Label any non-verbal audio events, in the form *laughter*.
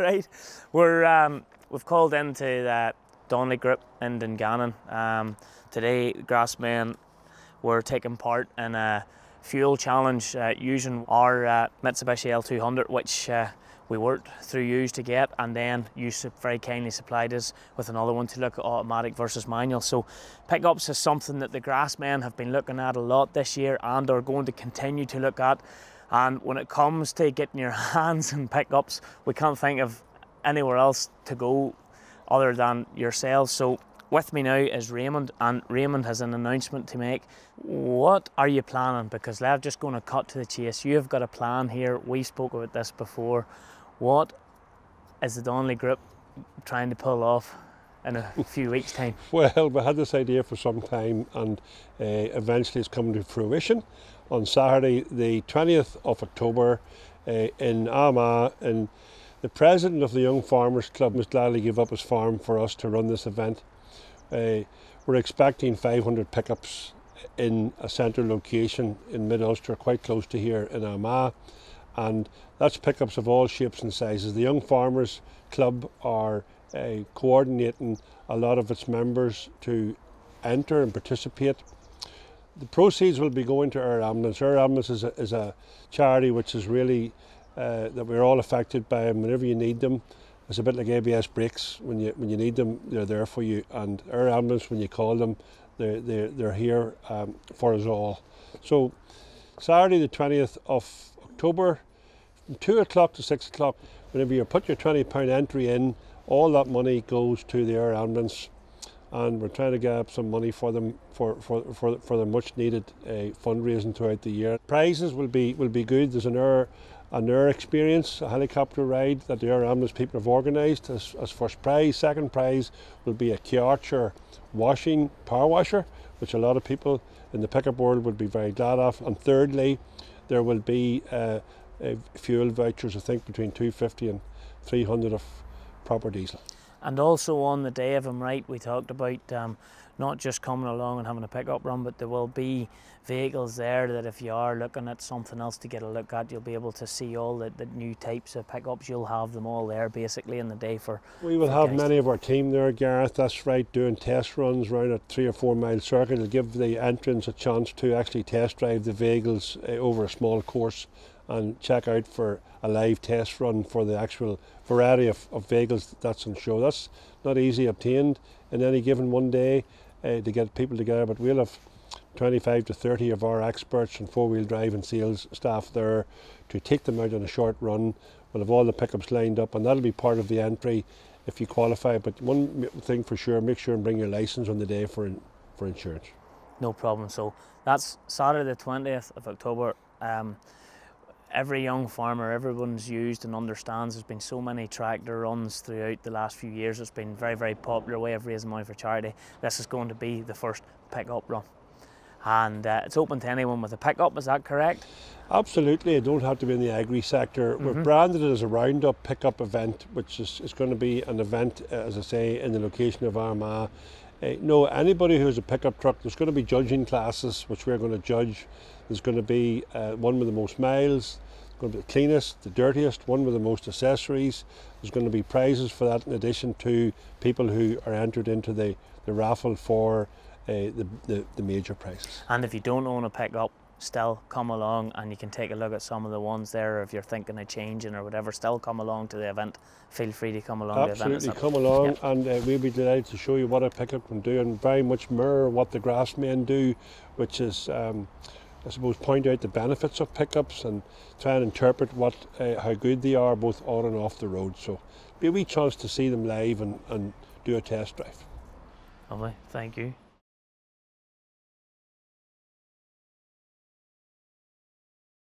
*laughs* right. We're um, we've called into the Donnelly Group in Dungannon. Um, today, Grassmen were taking part in a fuel challenge uh, using our uh, Mitsubishi L200, which uh, we worked through use to get, and then you very kindly supplied us with another one to look at automatic versus manual. So, pickups is something that the Grassmen have been looking at a lot this year and are going to continue to look at. And when it comes to getting your *laughs* hands in pickups, we can't think of anywhere else to go other than yourselves. So with me now is Raymond, and Raymond has an announcement to make. What are you planning? Because they're just going to cut to the chase. You've got a plan here. We spoke about this before. What is the Donnelly Group trying to pull off in a few weeks' time? Well, we had this idea for some time, and uh, eventually it's come to fruition. On Saturday, the 20th of October, uh, in Armagh, and the president of the Young Farmers Club must gladly give up his farm for us to run this event. Uh, we're expecting 500 pickups in a central location in Mid Ulster, quite close to here in Armagh, and that's pickups of all shapes and sizes. The Young Farmers Club are uh, coordinating a lot of its members to enter and participate. The proceeds will be going to Air Ambulance. Air Ambulance is a, is a charity which is really uh, that we're all affected by them whenever you need them. It's a bit like ABS brakes. When you when you need them, they're there for you. And Air Ambulance, when you call them, they're they're, they're here um, for us all. So Saturday the twentieth of October, from two o'clock to six o'clock. Whenever you put your twenty pound entry in, all that money goes to the air Ambulance, and we're trying to get up some money for them for for for, for the much needed uh, fundraising throughout the year. Prizes will be will be good. There's an Eire an air experience, a helicopter ride that the air Ambulance people have organised as, as first prize. Second prize will be a Karcher washing power washer, which a lot of people in the pickup world would be very glad of. And thirdly, there will be uh, uh, fuel vouchers, I think between 250 and 300 of proper diesel. And also on the day, of I'm right, we talked about um, not just coming along and having a pickup run, but there will be vehicles there that if you are looking at something else to get a look at, you'll be able to see all the, the new types of pickups. You'll have them all there basically in the day for. We will for have many of our team there, Gareth. That's right, doing test runs around a three or four mile circuit. It'll give the entrants a chance to actually test drive the vehicles uh, over a small course and check out for a live test run for the actual variety of, of vehicles that's on show. That's not easy obtained in any given one day uh, to get people together, but we'll have 25 to 30 of our experts and four-wheel drive and sales staff there to take them out on a short run. We'll have all the pickups lined up and that'll be part of the entry if you qualify. But one thing for sure, make sure and bring your license on the day for, for insurance. No problem. So that's Saturday the 20th of October. Um, every young farmer, everyone's used and understands. There's been so many tractor runs throughout the last few years. It's been very, very popular way of raising money for charity. This is going to be the first pick-up run. And uh, it's open to anyone with a pickup, is that correct? Absolutely, it don't have to be in the agri sector. Mm -hmm. We're mm-hmm. branded it as a roundup pickup event, which is, is going to be an event, uh, as I say, in the location of Armagh. Uh, no, anybody who has a pickup truck, there's going to be judging classes, which we're going to judge there's going to be uh, one with the most miles, going to be the cleanest, the dirtiest, one with the most accessories. There's going to be prizes for that in addition to people who are entered into the, the raffle for uh, the, the, the major prizes. And if you don't own a pickup, still come along and you can take a look at some of the ones there if you're thinking of changing or whatever still come along to the event feel free to come along absolutely come along and uh, we'll be delighted to show you what a pickup can do and very much mirror what the Grassmen do which is um, I suppose, point out the benefits of pickups and try and interpret what uh, how good they are both on and off the road. So, be a wee chance to see them live and, and do a test drive. Lovely, thank you.